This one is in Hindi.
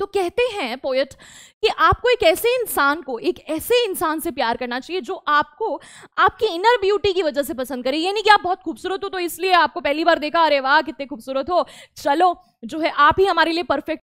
तो कहते हैं पोएट कि आपको एक ऐसे इंसान को, एक ऐसे इंसान से प्यार करना चाहिए जो आपको, आपकी इनर ब्यूटी की वजह से पसंद करे। ये नहीं कि आप बहुत खूबसूरत हो तो इसलिए आपको पहली बार देखा, अरे वाह, कितने खूबसूरत हो। चलो, जो है आप ही हमारे लिए परफेक्ट